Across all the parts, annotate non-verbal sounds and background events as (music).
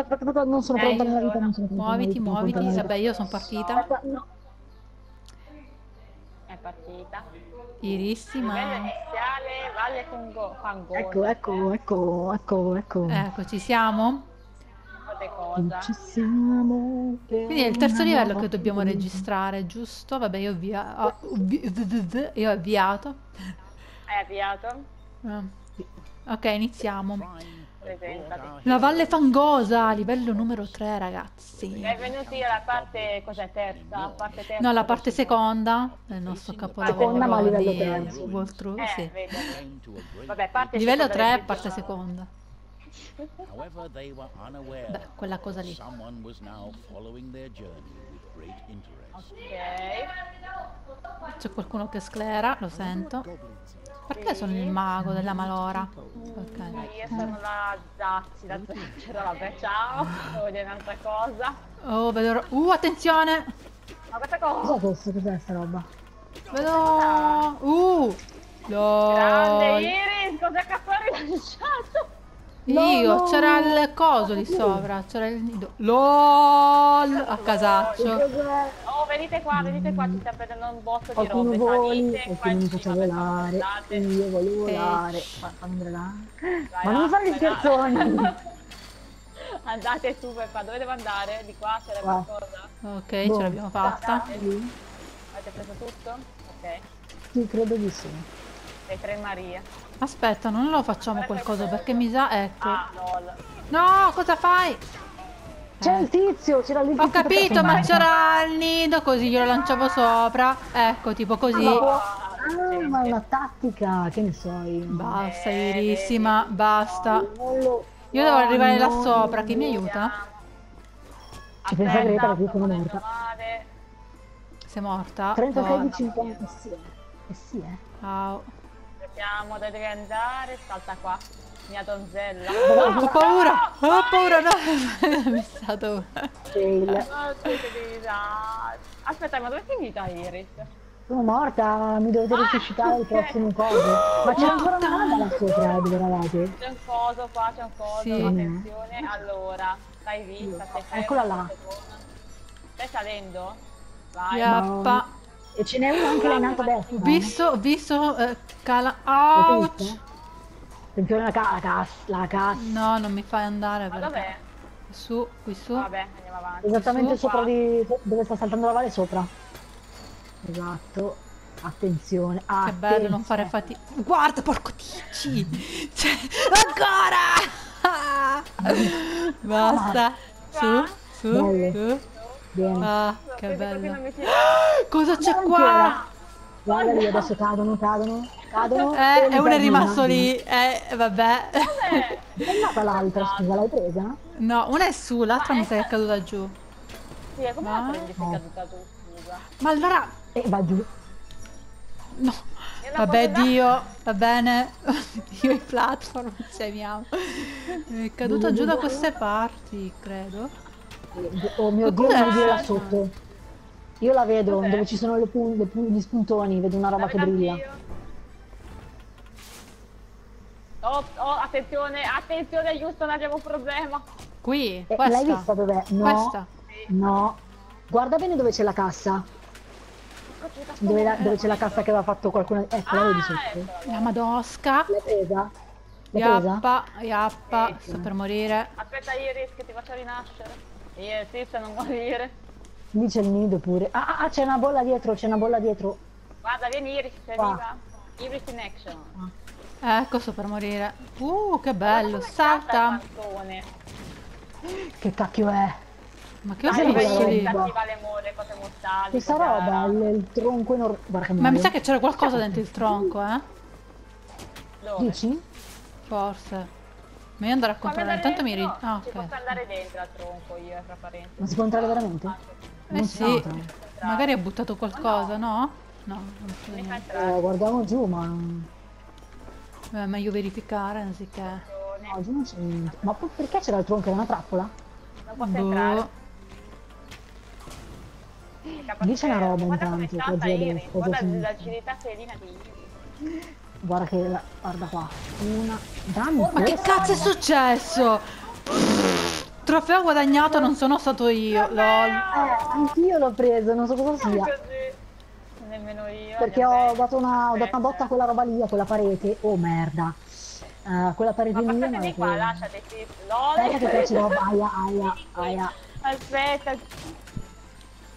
aspetta, aspetta, aspetta, non sono Eh, pronta io nella vita, sono. non sono pronta nella Muoviti, vita, muoviti. nella Vabbè, io sono partita. No. È partita. Irissima. iniziale, Valle Fangone. Ecco, ecco, ecco, ecco, ecco. Ecco, ci siamo. Ci siamo. Quindi è il terzo livello che dobbiamo registrare, giusto? Vabbè, io ho io ho avviato. Hai avviato? Eh. Ok, iniziamo. Presentati. La Valle Fangosa, livello numero 3, ragazzi. Benvenuti alla parte, cos'è, terza? Parte terza? No, la parte seconda del nostro Seconda, ma a capolavoro livello di terzo. Walkthrough, Eh, sì. vedi. Vabbè, parte Livello seconda 3, del parte seconda. Beh, quella cosa lì. C'è qualcuno che sclera, lo sento. Perché sono il mago della malora? Ok. Io sono la Zazzi, la Zucchero, vabbè, ciao. Devo dire un'altra cosa. Oh, vedo... Uh, attenzione! Ma questa cosa... Cos'è questo? Cos'è sta roba? Vedo... Uh! Grande LOL! Iris, cosa cazzo hai rilasciato? Io, no. c'era il coso lì sopra, c'era il nido. LOL! A casaccio. Oh, venite qua, venite qua, ci sta prendendo un botto di Qualcuno robe. voli, Salite, qua qualcuno mi in volare, io voglio volare. Vai, Ma non fare gli scherzoni. (laughs) Andate su per qua, dove devo andare? Di qua c'era Qua. qualcosa? Ok, ce l'abbiamo fatta. Sì, Avete preso tutto? Ok. sì, credo di sì. Le tre Maria. Aspetta, non lo facciamo qualcosa perché mi sa... Ecco. Ah. No, cosa fai? C'è Eh. il tizio, c'era il Ho tizio che capito, ma c'era il nido, così io lo lanciavo sopra. Ecco, tipo così. Ma può- Ah, ma è una tattica, che ne so io. Basta, Irissima, basta. Lo- Io devo arrivare là sopra, chi mi aiuta? Ci pensa Greta Aspetta, perché sono sto morta. male. Sei morta? 36 di Buona. 50, eh sì, eh sì, eh. Ciao. Cerchiamo da dove andare, salta qua. Mia donzella. Ho paura, ho paura, no. (laughs) Mi è stato... Oh, disastro. Aspetta, ma dove è finita Iris? Sono morta, mi dovete Ah, risuscitare il prossimo coso. Ma c'è ancora una roba là sopra dove eravate? C'è un coso qua, c'è un coso, Sì. attenzione. Allora, stai vista, stai ferma. Eccola là. Stai salendo? Vai. Yappa. E ce n'è una anche là in alto a destra. Ho visto, ho visto... eh, cala... Ouch! Attenzione la, ca- la cassa, la cassa. No, non mi fai andare Ma perché... dov'è? Su, qui su. Vabbè, andiamo avanti. Esattamente Su, sopra qua. di dove sta saltando la valle sopra. Esatto. Attenzione. Che bello non fare fatica. Guarda, porco tici! (laughs) Cioè, ancora! (laughs) Basta. Su, su, su. Bene. Ah, che bello. (gasps) Cosa c'è qua? Guarda lì, adesso cadono, cadono, cadono. Eh, e uno è rimasto lì. Eh, vabbè. Dov'è? (laughs) Dove è andata l'altra? Scusa, l'hai presa? No, una è su, l'altra Ma mi sa che è caduta giù. Sì, e come Ma- la prendi se è no. caduta tu, scusa? Ma allora... E va giù. No. E Vabbè? Dio, va bene. (laughs) Dio i platform, ci amiamo. (laughs) È caduta giù da queste parti, credo. Oh mio Ma dio, non dire là sotto. Io la vedo, dove ci sono le pun- le pun- gli spuntoni, vedo una roba La che brilla. Oh, oh, attenzione, attenzione Houston, abbiamo un problema. Qui, Eh, questa. l'hai vista dov'è? No. Questa. No. Guarda bene dove c'è la cassa. Dove, dove c'è la cassa che aveva fatto qualcuno. Ecco, la vedi Ah, sotto. ecco. La madosca. L'hai presa? L'hai presa? Yappa, Sì. sto per morire. Aspetta Iris che ti faccio rinascere. Iris, sì, se non morire. Lì c'è il nido pure. Ah, ah, ah, c'è una bolla dietro, c'è una bolla dietro. Guarda, vieni Iris, sei Qua. viva. Iris in action. Ecco, sto per morire. Uh, che bello, salta. Che cacchio è? Ma che quella messo lì? Questa roba, il, tronco enorme. Guarda che Ma mi sa che c'era qualcosa dentro il tronco, eh? Dove? Dici? Forse. Ma io andare a controllare. Intanto mi ri... dentro. Ah, Ci posso andare dentro al tronco io, tra parentesi. Ma si può entrare veramente? Eh Non si sì. entra. Magari ha buttato qualcosa, no? No, non c'è. Eh, guardiamo giù, ma. È meglio verificare anziché... No, giù non c'è niente. Ma perché c'era il tronco? Era una trappola? Non posso Boh. entrare. Lì c'è una roba intanto, qua a guarda l'acidità felina di. Guarda che... La... Guarda qua. Una... Dammi Ma che cazzo è successo? Trofeo guadagnato non sono stato io, lol. Eh, anch'io l'ho preso, non so cosa sia. Così. Nemmeno io. Perché ho dato una, ho dato una botta a quella roba lì, a quella parete. Oh merda. Eh, quella parete Ma lì non di è qua, che... lasciate sì. LOL. Aspetta che roba, aia, aia, aia. Aspetta.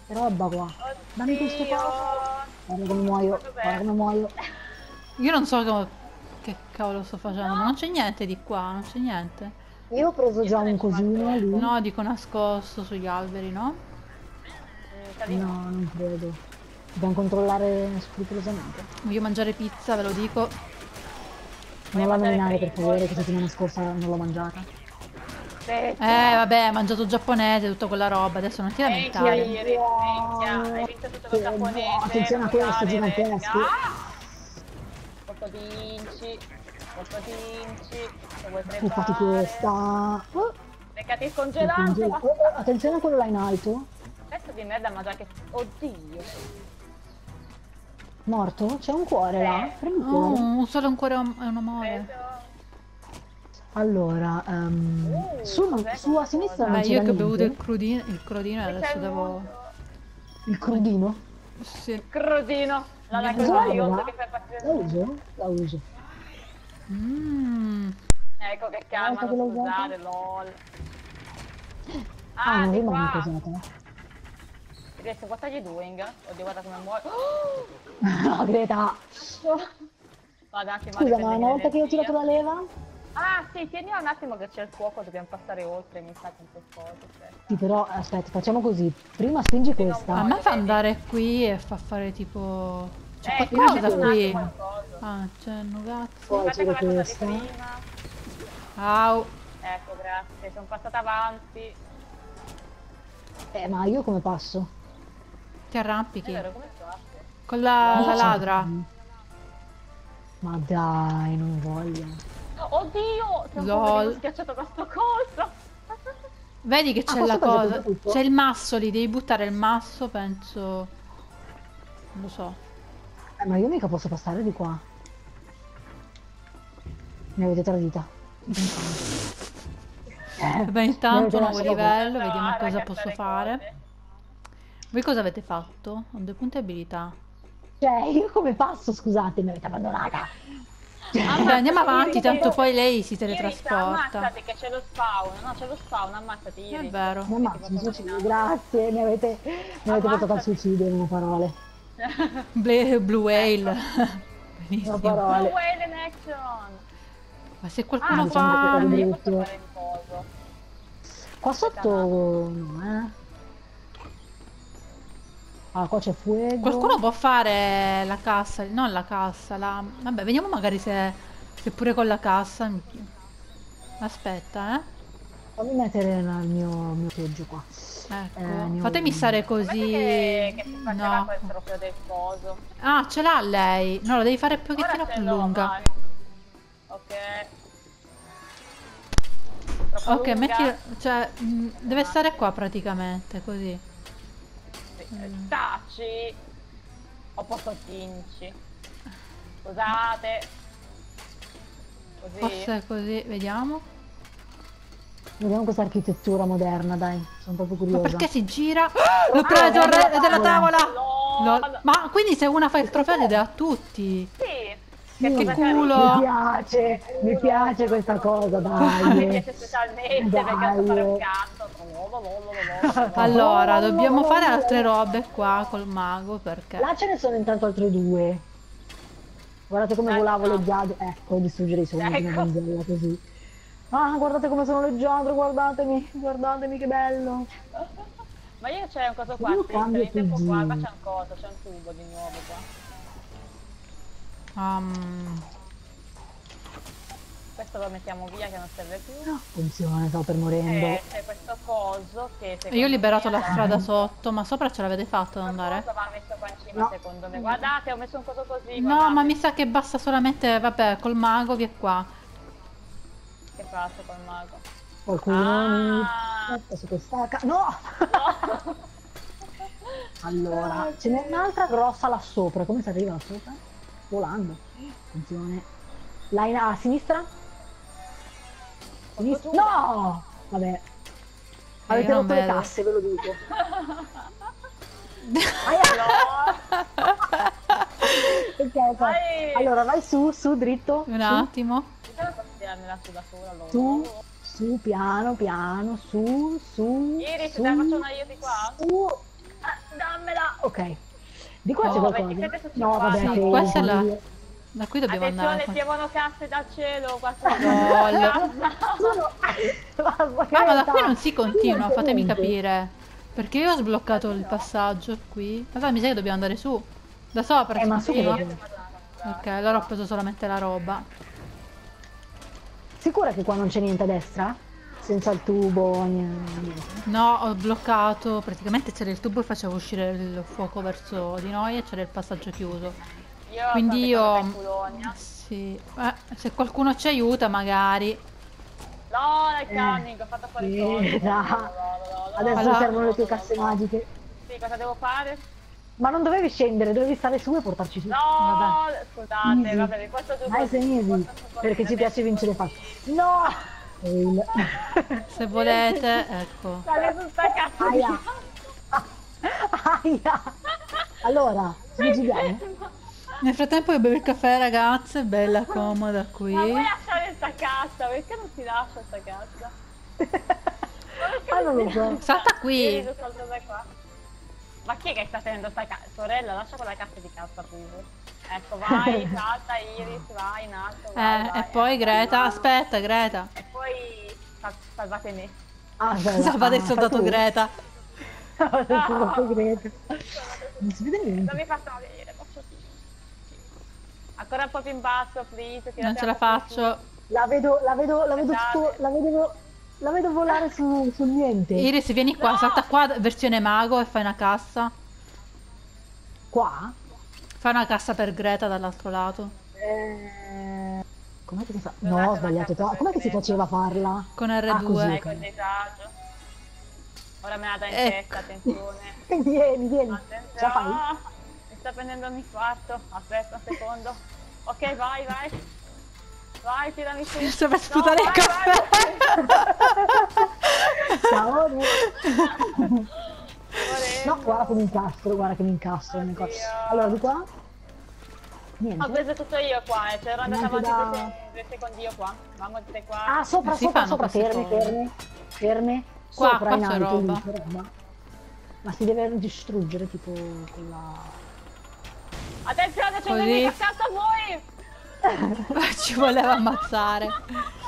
Che roba qua. Dammi questo qua. Guarda come muoio, guarda come muoio. Io non so come- che cavolo sto facendo, ma non c'è niente di qua, non c'è niente. Io ho preso già un cosino lì. No, dico nascosto sugli alberi, no? No. No, non credo. Dobbiamo controllare scrupolosamente. Voglio mangiare pizza, ve lo dico. Non la nominare per favore, che settimana scorsa non l'ho mangiata. Eh, vabbè, mangiato giapponese, tutta quella roba, adesso non ti lamentare. Hai visto tutto Che lo giapponese? buono, attenzione a questo, brutale, gigantesco. venga. Quanto vinci? Se vuoi preparare. questa. Oh, Beccati il congelo- oh, oh, attenzione a quello là in alto. Pezzo di merda, ma già che... Oddio. Morto? C'è un cuore là. Prendi il Oh, cuore. un solo un cuore e un amore. Preso. Allora, ehm, Uh, su, su a sinistra cosa? non Beh, c'è io che ho bevuto il crudino, il e c'è adesso devo... Il crudino. Sì. Crudino. La Cosa cosa usa? che fai partire La uso? La uso. Mm. Ecco che che l'ho non scusate, lol. Ah, Ah, non di qua. cosata. Adesso what are you doing? Oddio, guarda come muore. (gasps) No, Greta. Vado anche Scusa, ma una volta che io ho tirato la leva? Ah, sì, tieni un attimo che c'è il fuoco, dobbiamo passare oltre, mi sa che un po' cose. aspetta. Sì, però aspetta, facciamo così. Prima spingi questa. A me fa andare qui e fa fare tipo... C'è Eh, qualcosa un qui. Ah, c'è il nougat. Poi di questa. prima. Au. Ecco, grazie, sono passata avanti. Eh, ma io come passo? Ti arrampichi. Vero? Con la, la ladra. Ma dai, non voglio. Oddio! Tra un po' Lol. venivo schiacciato questo coso! Vedi che Ah, c'è posso la cosa. C'è il masso lì, devi buttare il masso, penso. Non lo so. Eh, ma io mica posso passare di qua. Mi avete tradita. (laughs) Eh, Vabbè, intanto nuovo livello, vediamo Ah, cosa posso fare. cose. Voi cosa avete fatto? Ho due punti abilità. Cioè, io come passo, scusate, mi avete abbandonata. Vabbè, andiamo avanti, tanto poi lei si teletrasporta. ammazzati che c'è lo spawn, no c'è lo spawn, ammazzati È Iris. vero. Mi ammazzo, mi suicido, grazie, mi avete, mi avete portato al suicidio, ho parole. (laughs) Blue, Blue Whale. Ho (laughs) Benissimo. Blue. Whale in action! Ma se Ah, qualcuno diciamo che fa... io. Qua sotto no, eh. Ah, qua c'è fuego. Qualcuno può fare la cassa, non la cassa, la... Vabbè, vediamo magari se, se pure con la cassa... Aspetta, eh. Fammi mettere il mio, mio peggio qua. Ecco, Eh, ho fatemi stare così. che, che No. quel trofeo del coso. Ah, ce l'ha lei. No, la devi fare un Ora pochettino ce più lunga. vai. Ok. Troppo Ok, lunga? metti. Cioè, mh, deve stare qua praticamente, così. Sì, Taci. Ho posto vinci. Scusate. Così. Forse così, vediamo. Vediamo questa architettura moderna, dai. Sono proprio Ma curiosa. perché si gira? (gasps) Ah, L'ho preso re della tavola! Lol. Lol. Ma quindi se una fa il trofeo li dà a tutti. Sì. Sì, cosa culo. Mi piace, mi piace questa cosa, (laughs) Mi dai. piace specialmente perché Dai. so fare un cazzo. (laughs) Allora, dobbiamo fare altre robe qua col mago perché. Là ce ne sono intanto altre due. Guardate come Dai, volavo no. leggiadro. Ecco, distruggere i sogni una Ecco. così. Ah, guardate come sono leggiadro, guardatemi, guardatemi che bello. Ma io c'è un coso qua, Io cambio tempo qua, qua c'è un coso, c'è un tubo di nuovo qua. Um, Questo lo mettiamo via che non serve più. Attenzione, stavo per morendo. E c'è questo coso che io ho liberato la strada sotto, ma sopra ce l'avete fatto ad andare? Questo va messo qua in cima No. secondo me. Guardate, ho messo un coso così. No, guardate. ma mi sa che basta solamente, vabbè, col mago che è qua. Che faccio col mago? Qualcuno mi... Ah. Aspetta, su questa ca- No! (laughs) Allora, ce n'è un'altra grossa là sopra. Come si arriva là sopra? Volando. Attenzione. Là in- a sinistra? Sinistra? No! Vabbè. Avete io non rotto le vedo. casse, ve lo dico. (laughs) Ok, ok. Vai. Allora vai su, su, dritto. Un su, attimo. Su su, su, piano, piano, su, su. Iris, su, te la faccio una io di qua? Su. Ah, dammela. Ok. Di qua Oh, c'è qualcosa? 27 su No, vabbè, 50. Sì, che- questa è la- Da qui dobbiamo Attenzione, andare. piovono casse dal cielo. Basta, (laughs) (laughs) Ah, ma da qui non si continua, Niente, fatemi niente. capire. Perché io ho sbloccato il passaggio qui. Ma dai, mi sa che dobbiamo andare su. Da sopra Eh, ma su? Ok, allora ho preso solamente la roba. Sicura che qua non c'è niente a destra? Senza il tubo, niente. No, ho bloccato. Praticamente c'era il tubo e faceva uscire il fuoco verso di noi e c'era il passaggio chiuso. Io Quindi io. Sì. Eh, se qualcuno ci aiuta, magari. No, nel canning, ho fatto fuori sì. No, no, no, no, Adesso Allora- servono le tue casse magiche. Sì, cosa devo fare? Ma non dovevi scendere, dovevi stare su e portarci su. No, Vabbè. scusate, Easy. vabbè, posso giù Nice easy, perché ci piace vincere facile. No! Fail. Se volete, ecco. Sale su sta cazzo Aia. Aia. Allora, ci giriamo? Nel frattempo io bevo il caffè, ragazze. Bella comoda qui. Ma vuoi lasciare sta cassa? Perché non si lascia sta cassa? Ah, non lo so. Salta qui. qua. Ma chi è che sta tenendo sta cassa? Sorella, lascia quella cassa di cassa pure. Ecco, vai, salta Iris, vai in alto, vai, Eh, vai. e poi Greta. Aspetta, Greta. E poi sal- salvate me. Ah, (laughs) aspetta, Salvate il ah, soldato fai tu? Greta. Salvate il soldato (laughs) Greta. Non si vede Non niente. mi fa salire, posso. Ancora un po' più in basso, please. Non ce la su. faccio. La vedo, la vedo, la vedo, sto- la vedo, la vedo volare su, sul niente. Iris, vieni qua, No! salta qua, versione mago e fai una cassa. Qua? Fai una cassa per Greta dall'altro lato. Eh, com'è che si fa? No, ho sbagliato. Com'è che si faceva farla? Con Ah, R2. così. Ecco il disagio. Ora me la dà in Ecco. testa, attenzione. (laughs) Vieni, vieni. Attenzione. Ce la fai? Ah, Mi sta prendendo il quarto. Aspetta un secondo. Ok, vai, vai. Vai, tirami su. Sto per sputare il vai, caffè. (laughs) Ciao. (laughs) No, guarda che mi incastro, guarda che mi incastro. Oddio. Allora, di qua? Ho Niente. preso tutto io qua, eh. C'ero andata Niente avanti da- due, due secondi io qua. Vamo di qua. Ah, sopra, Ma si sopra, sopra, cose? ferme, ferme. Qua, sopra qua in alto, roba. roba. Ma si deve distruggere tipo quella... Attenzione, c'è un nemico accanto a voi! (laughs) Ci voleva ammazzare. (laughs)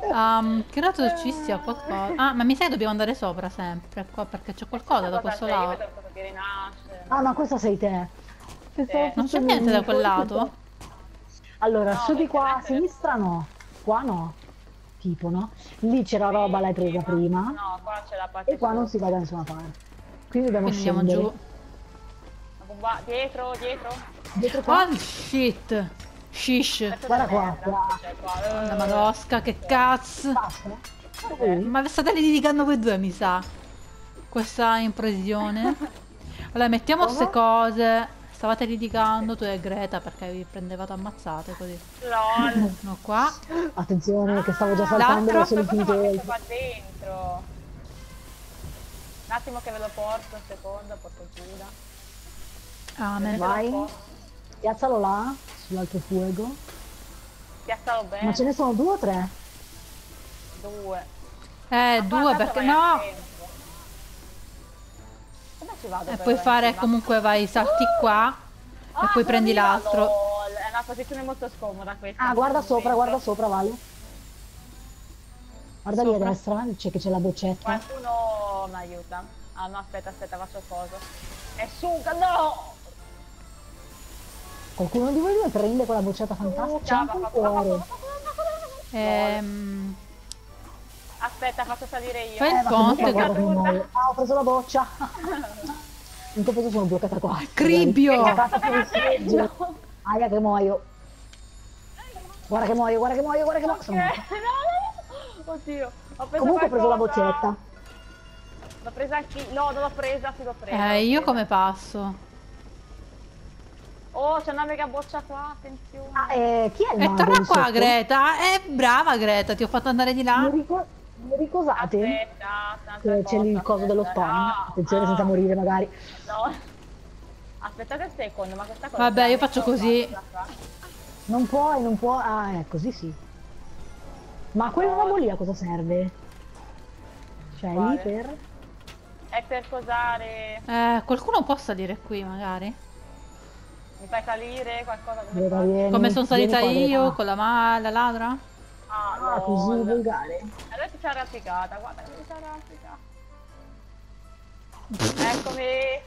Um, che lato ci sia qualcosa? Ah, ma mi sa che dobbiamo andare sopra sempre qua perché c'è qualcosa da questo lato. vedo cosa che rinasce. Ah, ma questa sei te. Pensavo Non c'è niente da quel lato? Allora, No, su di qua a sinistra no. Qua no. Tipo, no? Lì c'era roba, l'hai presa prima. No, qua c'è la parte E qua non si va da nessuna parte. Quindi dobbiamo Quindi andiamo scendere. giù. La bomba- Dietro, dietro. Dietro qua. Oh shit. Shish. Guarda qua, qua. La eh. madosca, che cazzo. Guarda qui. Ma state litigando voi due, mi sa. Questa impressione. Allora, mettiamo queste cose. Stavate litigando tu e Greta perché vi prendevate ammazzate così. LOL. Uno qua. Attenzione che stavo già saltando l'infinito. messo qua dentro? Un attimo che ve lo porto, un secondo, porto Giuda. Amen. Vai. Piazzalo là, sull'altro fuoco. Piazzalo bene. Ma ce ne sono due o tre? Due. Eh, Ma qua due perché no. Come ci vado? E per puoi fare cima? comunque vai, salti qua e Ah, poi prendi bravina, l'altro. È una posizione molto scomoda questa. Ah, guarda sopra, momento. guarda sopra, Vale. Guarda lì a Sopra. destra, c'è che c'è la boccetta. Qualcuno mi aiuta. Ah no, aspetta, aspetta, faccio coso. E suga, no! Qualcuno di voi due prende quella boccetta fantastica? C'è un cuore. Ehm, Aspetta, faccio salire io. Fai il Eh, guarda che-. Ah, ho preso la boccia. (laughs) In che peso sono bloccata qua. Cribbio! Aia che muoio. Guarda che muoio, guarda che muoio, guarda che muoio. Morta. (laughs) no, no. Oddio, ho preso Comunque ho preso la boccetta. L'ho presa anche. No, non l'ho presa, sì l'ho presa. eh, io presa. come passo? Oh, c'è una mega boccia qua, attenzione. Ah, eh, chi è il E mago torna lì qua, sotto? Greta. Eh, brava Greta, ti ho fatto andare di là. Mi, ricor- Ricosate? Aspetta, un'altra Che c'è il coso dello spawn. Ah, Attenzione ah, senza morire magari. No. Aspettate un secondo, ma questa cosa... Vabbè, io faccio così. Non puoi, non può. Ah, eh, così sì. Ma quella roba lì a cosa serve? Cioè, lì Quale? per. È per cosare... Eh, qualcuno può salire qui magari? Mi fai salire qualcosa come Allora, vieni- Come sono salita io qua. con la, ma- la ladra? Ah, Ah, così lol. volgare. Adesso c'è arrampicata, guarda come si arrampica. (laughs) Eccomi.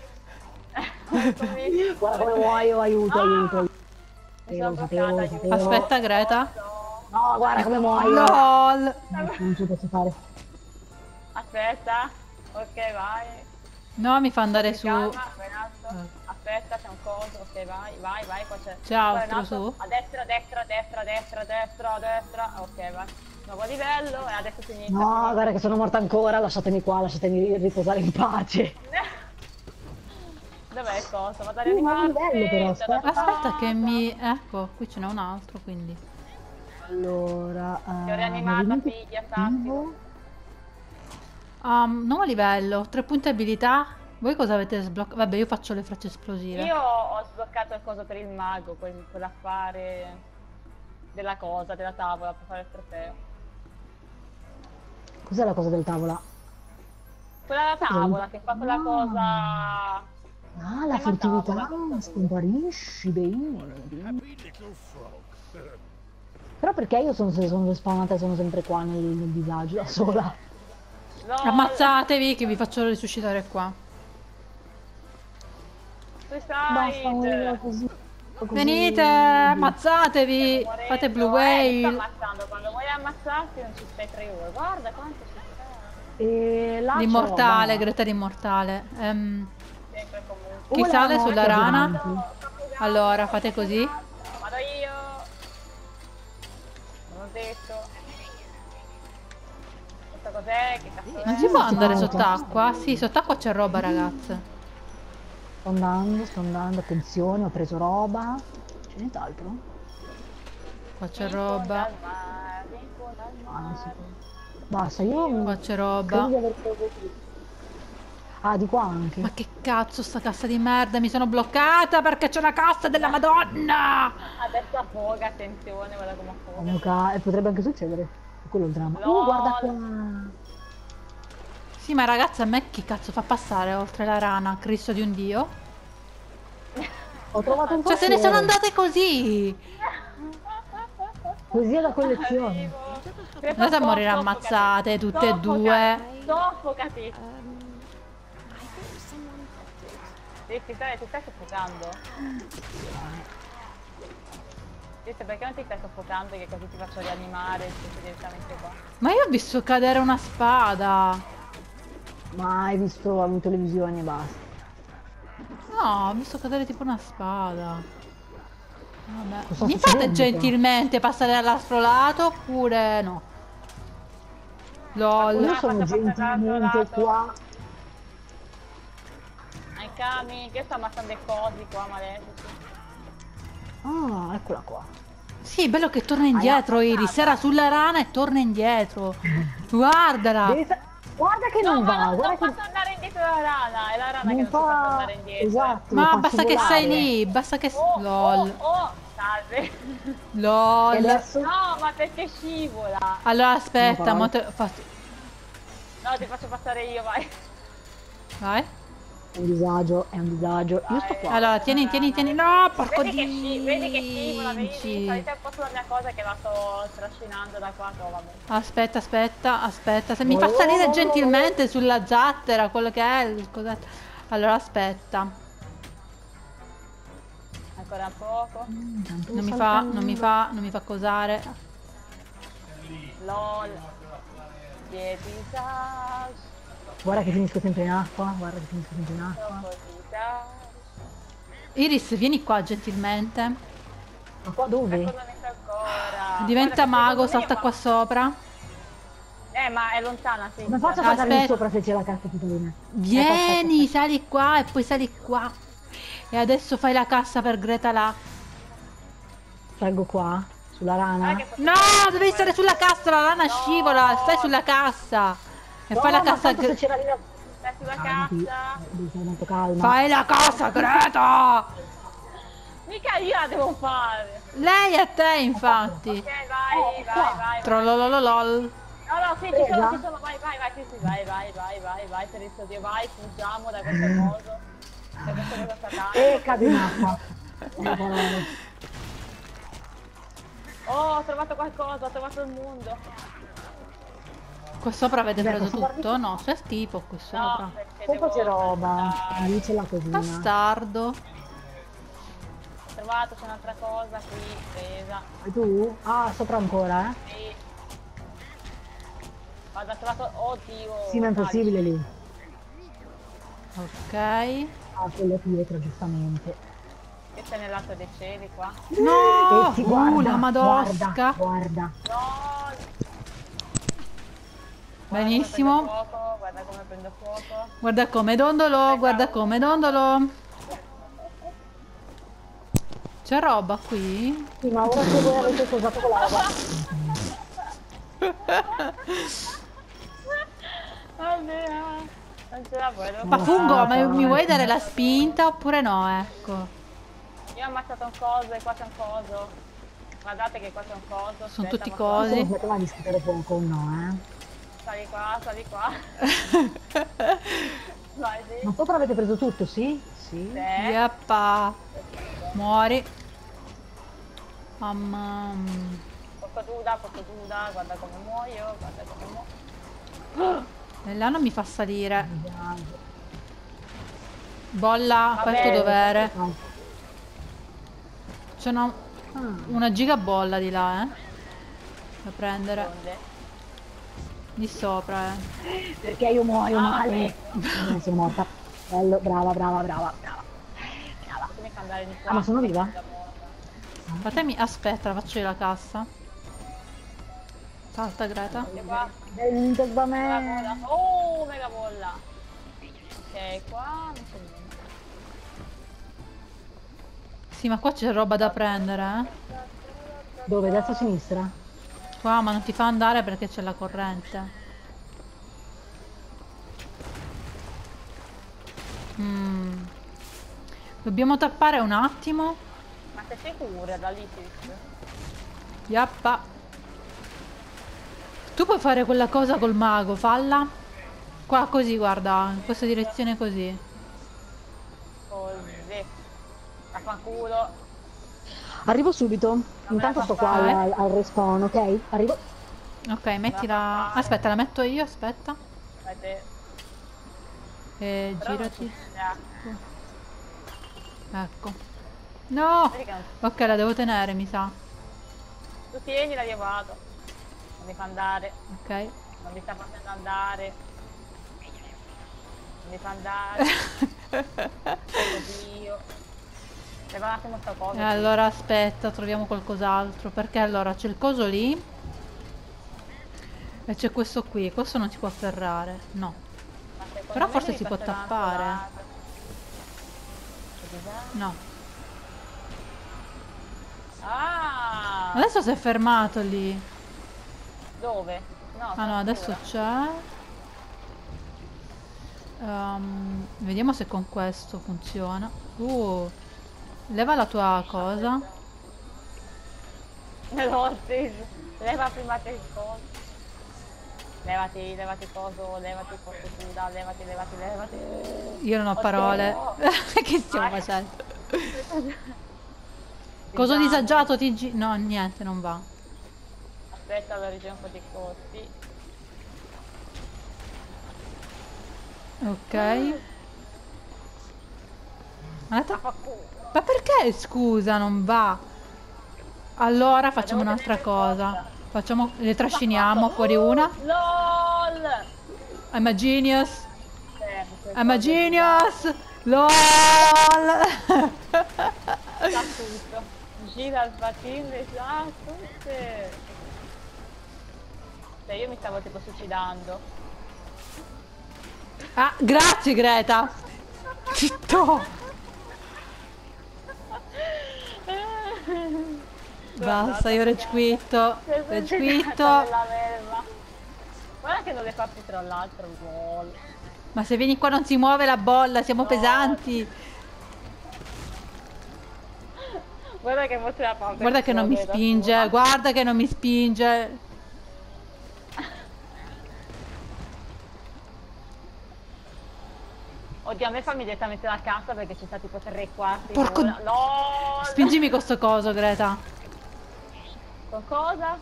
Eccomi. Guarda come muoio, aiuto, Ah! aiuto. Mi sono bloccata, aiuto. Aspetta, Greta. No, guarda come muoio. LOL! Non ce lo posso fare. Aspetta. Ok, vai. No, mi fa andare su. Calma. Aspetta, c'è un coso. Ok, vai, vai, vai. Qua c'è. C'è altro su? A destra, destra, destra, destra, destra, destra. Ok, vai. Nuovo livello e adesso sinistra. No, guarda che sono morta ancora, lasciatemi qua, lasciatemi riposare in pace. (laughs) Dov'è il coso? Vado a Uh, però, aspetta. Aspetta che mi... Ecco, qui ce n'è un altro, quindi... Allora, Ti ho rianimata, figlia, attivo. Um, nuovo livello, tre punti abilità. Voi cosa avete sbloccato? Vabbè, io faccio le frecce esplosive. Io ho sbloccato il coso per il mago, quel- quell'affare della cosa, della tavola per fare il trofeo. Cos'è la cosa del tavola? Quella della tavola che fa quella cosa. Ah, la furtività, scomparisci, bene. Però perché io sono, sono spawnata e sono sempre qua nel, nel disagio da sola? Lol, Ammazzatevi che vi faccio risuscitare qua. Basta, così. così. Venite, ammazzatevi. Fate blue Eh, whale. ammazzando, quando vuoi ammazzarti non ci stai tre ore. Guarda quanto ci sta. Là c'è L'immortale. Greta l'immortale. Comunque. chi la sale sulla rana? Allora, fate così. Vado io. Non ho detto. Cos'è? Che cazzo Non si può andare sott'acqua? Sì, sott'acqua c'è roba, ragazze. Sto andando, sto andando, attenzione, ho preso roba. C'è nient'altro? Qua c'è roba. Ah. Basta, io Qua c'è roba. Ah, di qua anche. Ma che cazzo sta cassa di merda? Mi sono bloccata perché c'è la cassa della Madonna! Adesso affoga, attenzione, guarda come affoga. Oh, ca- eh, potrebbe anche succedere. È quello il dramma. Lol. Oh, guarda qua. Sì, ma ragazza, a me chi cazzo fa passare oltre la rana? Cristo di un dio? Ho trovato un Cioè, se ne sono andate così! Poesia da collezione. Arrivo. Andate a morire ammazzate, tutte e due. Soffocati. Sì, ti stai, ti stai soffocando? Se perché non ti stai soffocando che così ti faccio rianimare e direttamente qua. Ma io ho visto cadere una spada. Ma hai visto, avuto le visioni e basta. No, ho visto cadere tipo una spada. Vabbè. Cosa Mi sta fate gentilmente passare dall'altro lato oppure no? LOL. Io sono gentilmente qua. Ai cami, che sto ammazzando i cosi qua, malefici. Ah, eccola qua. Sì, bello che torna indietro Iris. Era sulla rana e torna indietro. (laughs) Guardala. Guarda che No, non ma va, non, guarda non che faccio andare indietro la rana, è la rana che non non fa fa... andare indietro. Esatto. Ma fa basta che sei lì, basta che... Oh, LOL. oh, oh, salve. (laughs) LOL. adesso... No, ma perché scivola? Allora aspetta, mo te- fa- No, ti faccio passare io, vai. Vai. È un disagio, è un disagio. Io sto qua. Allora, tieni, tieni, tieni. No, porco Vedi che, sci- vedi che scivola, vedi? Salite al posto della mia cosa che la sto trascinando da qua, oh, vabbè. Aspetta, aspetta, aspetta. Se mi fa salire gentilmente sulla zattera, quello che è cosetto. Allora, aspetta. Ancora poco. Intanto Non mi fa, non mi fa, non mi fa cosare. LOL. Che disagio, Guarda che finisco sempre in acqua, guarda che finisco sempre in acqua. Iris, vieni qua gentilmente. Ma qua dove? Ancora. Diventa Guarda mago, salta ma- qua sopra. Eh, ma è lontana, sì. Come faccio a Aspetta. sopra se c'è la carta titolina? Vieni, sali qua e poi sali qua. E adesso fai la cassa per Greta là. Salgo qua. Sulla rana? Che No, devi stare sulla cassa, la lana scivola, stai sulla cassa. E No, fai la cassa... gre- c'era la... Stai sulla Calmati, cassa. eh, devi molto calma. Fai la cassa, Greta! Mica io la devo fare. Lei a te, infatti. Ok, vai, vai, vai. vai. Trollololol. No, no, sì, ci sono, ci sono, vai, vai, vai, sì, sì, vai, vai, vai, vai, vai, per il suo Dio, vai, fuggiamo da questo modo. Da questo modo satanico. E cade in acqua. (laughs) Oh, ho trovato qualcosa, ho trovato il mondo. Qua sopra avete Beh, preso tutto? No, c'è tipo qui No, sopra. Poi devo... c'è roba. Lì c'è la cosina. Bastardo. Ho trovato, c'è un'altra cosa qui, presa. E tu? Ah, sopra ancora, eh? Sì. Guarda, ho trovato... Oddio. Sì, ma è impossibile lì. Ok. Ah, quello è dietro, giustamente. Che c'è nel lato dei cieli qua? No! e ti Uh, guarda, la madosca. guarda, guarda. No! Benissimo. Guarda come prendo fuoco, guarda come prendo fuoco. Guarda come dondolo, guarda come dondolo. C'è roba qui? Sì, ma ora che voi avete sposato con la roba. (laughs) Oddio, non ce la vedo. Ma fungo, ma no, mi vuoi dare la spinta oppure no? Ecco. Io ho ammazzato un coso e qua c'è un coso. Guardate che qua c'è un coso. Sono aspetta, tutti cosi. Non smetto mai di scrivere poco, no, eh? Sali qua, sali qua. (laughs) Vai, sì. Ma sopra avete preso tutto, sì? Sì. Sì. Yappa. Muori. Mamma. Pocoduda, pocoduda, guarda come muoio, guarda come muoio. E là non mi fa salire. Bolla, fai il tuo Vabbè. dovere. Ah, C'è una, una giga bolla di là, eh. Da prendere. Di sopra, eh. Perché io muoio male. Eh, (laughs) sono morta. Bello, brava, brava, brava, brava. Di qua. Ah, ma sono viva? Fatemi. Aspetta, faccio io la cassa. Salta Greta. Dentro da Mega me. Oh, mega bolla. Ok, qua non c'è niente. Sì, ma qua c'è roba da prendere, eh. Dove? Destra o sinistra? Qua, ma non ti fa andare perché c'è la corrente. Mm. Dobbiamo tappare un attimo. Ma sei sicura da lì Yappa. Tu puoi fare quella cosa col mago, falla. Qua così, guarda, in questa direzione così. Così. Affanculo. Arrivo subito. Intanto sto qua al, al- al respawn, ok? Arrivo. Ok, mettila... Aspetta, la metto io, aspetta. E Però non girati. Ecco. No! Ok, la devo tenere, mi sa. Tu tienila, io vado. Non mi fa andare. Ok. Non mi sta facendo andare. Non mi fa andare. (laughs) Oddio. Leva un attimo sta cosa. E allora aspetta, troviamo qualcos'altro. Perché allora c'è il coso lì. E c'è questo qui. Questo non si può afferrare. No. Però forse si può tappare. No. Ah! Adesso si è fermato lì. Dove? No, Ah no, adesso c'è. Ehm, vediamo se con questo funziona. Uh, leva la tua cosa. (laughs) L'ortis. Leva prima te il coso. Levati, levati coso, levati coso suda, levati, levati, levati. Io non ho Oddio. parole. (laughs) che stiamo Vai. facendo? (laughs) Coso disagiato TG? No, niente, non va. Aspetta, allora rigiro un po' di costi. Ok. Ah, Guarda- fa culo. Ma perché scusa, non va? Allora facciamo un'altra cosa. Facciamo, le trasciniamo fuori una. LOL! I'm a genius. I'm a genius. LOL. Sa tutto. Gira il patino sa tutte. Cioè io mi stavo tipo suicidando. Ah, grazie Greta. (laughs) Zitto. Basta, io Rage quitto. Guarda che non le fa più tra l'altro, lol. Ma se vieni qua non si muove la bolla, siamo No. pesanti. Guarda che mo se la fa Guarda che non mi spinge, sola. guarda che non mi spinge. Oddio, a me fammi direttamente la cassa perché ci sta tipo tre quarti. Porco-. No! Spingimi con sto coso, Greta. Con cosa?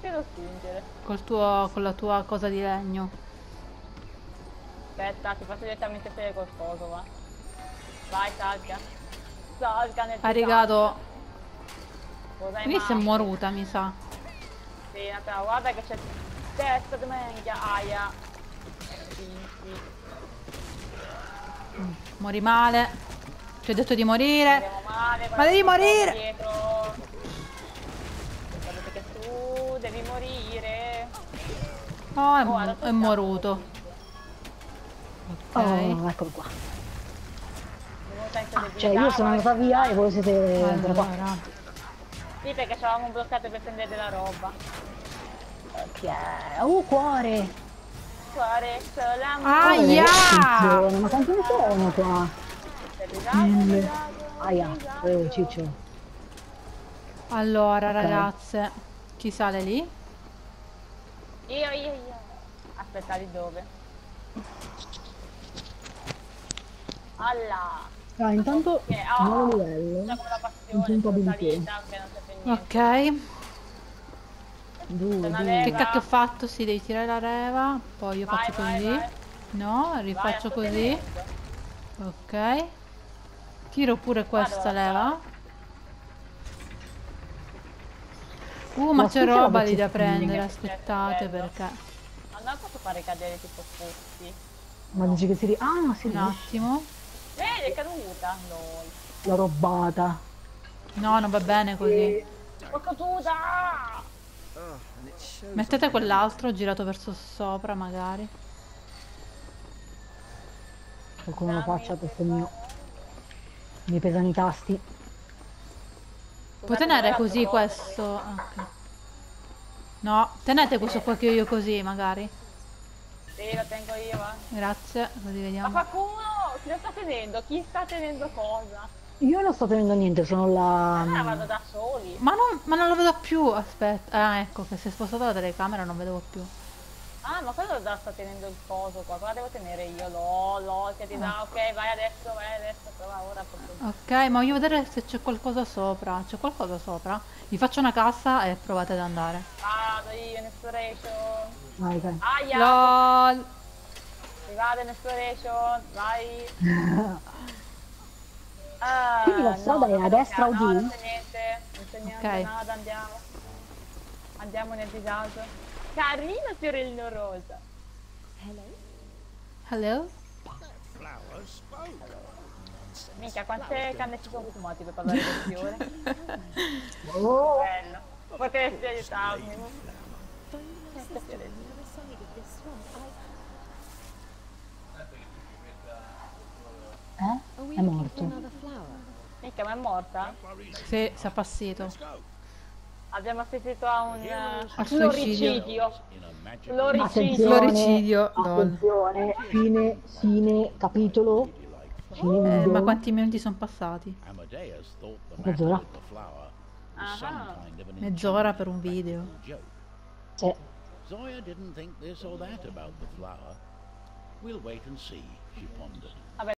Devo spingere. Col tuo, con la tua cosa di legno. Aspetta, ti faccio direttamente vedere col coso, va. Vai, salga. Salga nel. Cosa hai Quindi si è moruta, mi sa. Sì, aspetta, guarda che c'è testa di menghia, aia. Sì. Mori male. Ti ho detto di morire. Male, Ma devi morire! Dietro. Guardate che tu devi morire. Oh, è, Oh, è moruto. Ok. Oh, eccolo qua. Ah, cioè io sono andata via e voi siete andati qua. Allora. Sì, perché ci avevamo bloccato per prendere della roba. Ok. Uh, cuore! Cuore, sola Aia! Attenzione, Ma quanti ne sono qua? Mille. Aia, eh, ciccio. Allora, Ok. ragazze. Chi sale lì? Io, io, io. Aspetta, di dove? Alla. Ah, intanto, Che oh, nuovo livello. Come la passione. Ok. Leva. Che cacchio ho fatto? Si devi tirare la reva. Poi io Vai, faccio vai, così. vai. No, rifaccio così. Ok. Tiro pure questa Madonna. leva. Uh, ma Ma c'è roba lì da prendere, aspettate perché. Ma non posso fare cadere tipo fusti. Ma dici che si ri... Ah, no, si Un attimo. Vedi, è caduta. No. La robata. No, non va bene così. È caduta! Mettete quell'altro girato verso sopra magari. Qualcuno lo faccia questo mio. Mi pesano i tasti. Puoi tenere così questo. ah, ok. No, tenete questo qua che io così magari. Sì, lo tengo io, va. Grazie, così Ma vediamo. qualcuno chi lo sta tenendo? Chi sta tenendo cosa? Io non sto tenendo niente, sono la... Allora vado da soli. Ma non, ma non lo vedo più, aspetta. Ah, ecco, che si è spostata la telecamera non vedevo più. Ah, ma quello da sta tenendo il coso qua, cosa devo tenere io? Lol, lol, che ti dà, ok, vai adesso, vai adesso, prova ora. proprio. Ok, ma voglio vedere se c'è qualcosa sopra. C'è qualcosa sopra? Vi faccio una cassa e provate ad andare. Vado io in exploration. Vai, vai. Aia, LOL! si vado in exploration, vai. (laughs) Ah, Quindi la strada è a non destra o c'è- giù? No, non c'è niente, non c'è niente, Ok. nada, andiamo. Andiamo nel disagio. Carino fiorellino rosa. Hello? Minchia, quante canne ci sono fumati per parlare del fiore? (laughs) Oh, Bello. Potresti aiutarmi. Eh? È morto. Minchia, ma è morta? Sì, si è appassito. Abbiamo assistito a un floricidio. In a Floricidio. Floricidio, lol. Attenzione, fine, fine capitolo. Fine Eh, ma quanti minuti sono passati? Amadeus thought the matter Mezz'ora. Ah. Mezz'ora per un video. joke. Cioè, Zoya didn't think this or that about the flower. We'll wait and see, she pondered.